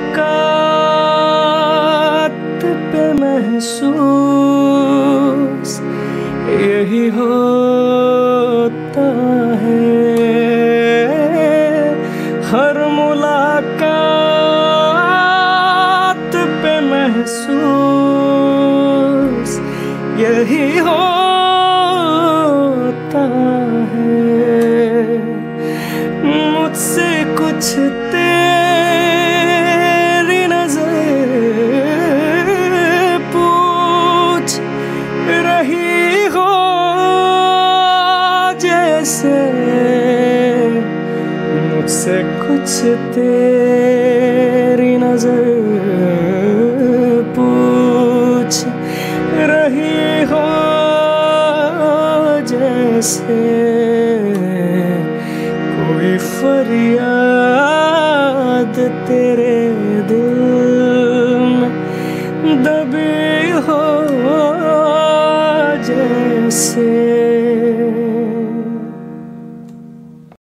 मुलाकात पे महसूस यही होता है। हर मुलाकात पे महसूस यही होता है। मुझसे कुछ जैसे मुझसे कुछ तेरी नज़र पूछ रही हो जैसे कोई फरियाद तेरे दिल में दबी हो जैसे